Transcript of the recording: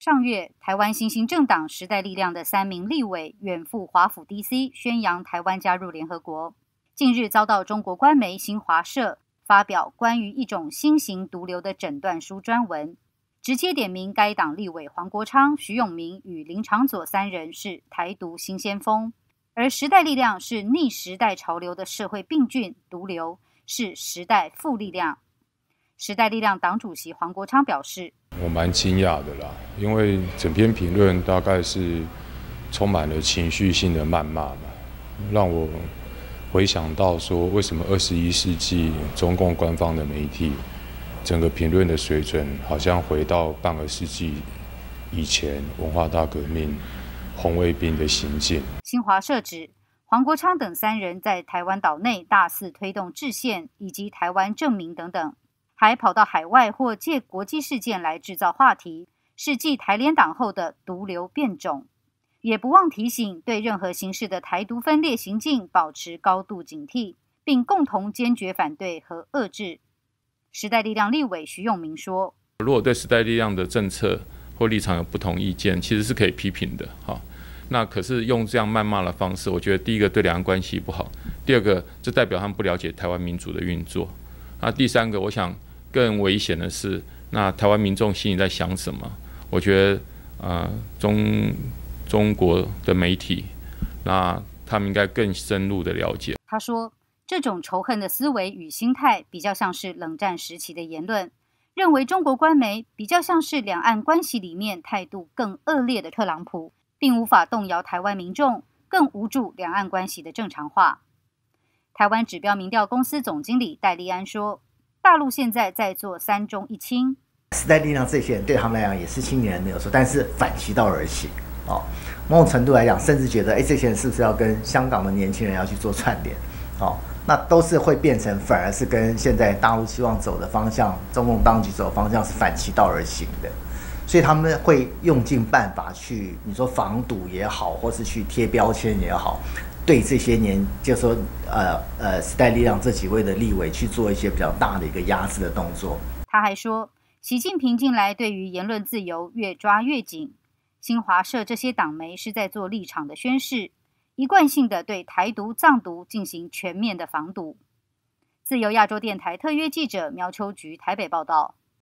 上月，台湾新兴政党时代力量的三名立委远赴华府 D.C. 宣扬台湾加入联合国。近日遭到中国官媒新华社发表关于一种新型毒瘤的诊断书专文，直接点名该党立委黄国昌、徐永明与林长佐三人是台独新先锋，而时代力量是逆时代潮流的社会病菌毒瘤，是时代负力量。时代力量党主席黄国昌表示。我蛮惊讶的啦，因为整篇评论大概是充满了情绪性的谩骂嘛，让我回想到说，为什么二十一世纪中共官方的媒体整个评论的水准，好像回到半个世纪以前文化大革命红卫兵的行径。新华社指，黄国昌等三人在台湾岛内大肆推动制宪以及台湾证明等等。还跑到海外或借国际事件来制造话题，是继台联党后的毒瘤变种，也不忘提醒对任何形式的台独分裂行径保持高度警惕，并共同坚决反对和遏制。时代力量立委徐永明说：“如果对时代力量的政策或立场有不同意见，其实是可以批评的。哈，那可是用这样谩骂的方式，我觉得第一个对两岸关系不好，第二个这代表他们不了解台湾民主的运作。那第三个，我想。”更危险的是，那台湾民众心里在想什么？我觉得，呃，中中国的媒体，那他们应该更深入的了解。他说，这种仇恨的思维与心态，比较像是冷战时期的言论，认为中国官媒比较像是两岸关系里面态度更恶劣的特朗普，并无法动摇台湾民众，更无助两岸关系的正常化。台湾指标民调公司总经理戴立安说。大陆现在在做三中一清，时代力量这些人对他们来讲也是青年人没有错，但是反其道而行哦。某种程度来讲，甚至觉得，哎，这些人是不是要跟香港的年轻人要去做串联？哦，那都是会变成，反而是跟现在大陆希望走的方向，中共当局走的方向是反其道而行的。所以他们会用尽办法去，你说防堵也好，或是去贴标签也好。对这些年，就说呃呃，时代力量这几位的立委去做一些比较大的一个压制的动作。他还说，习近平近来对于言论自由越抓越紧，新华社这些党媒是在做立场的宣示，一贯性的对台独、藏独进行全面的防堵。自由亚洲电台特约记者苗秋菊台北报道。